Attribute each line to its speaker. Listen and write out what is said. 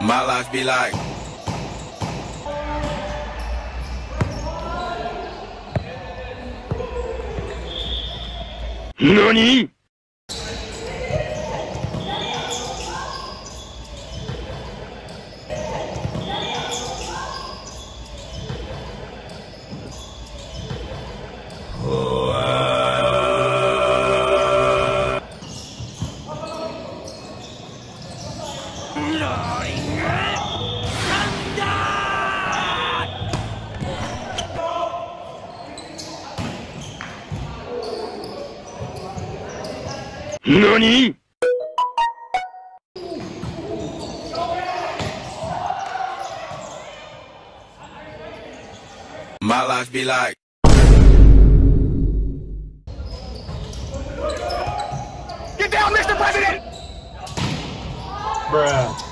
Speaker 1: My life be like.
Speaker 2: NANI?! NANI?!
Speaker 1: My life be like.
Speaker 2: Get down, Mr. President!
Speaker 3: Bruh.